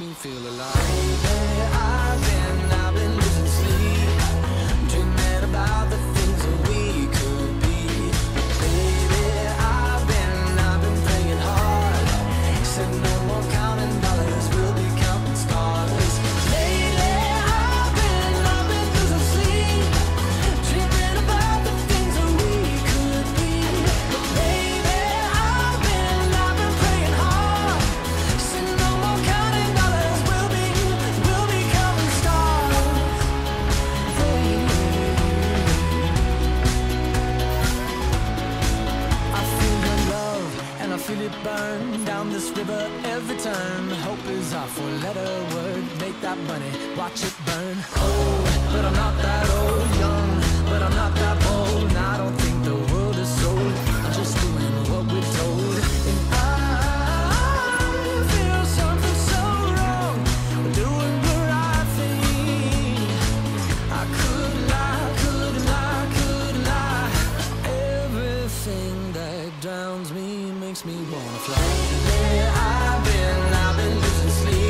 Me feel alive. This river every turn. Hope is our four-letter word. Make that money, watch it burn. Old, but I'm not that old. Young, but I'm not that bold. Fly. I've been, I've been losing sleep,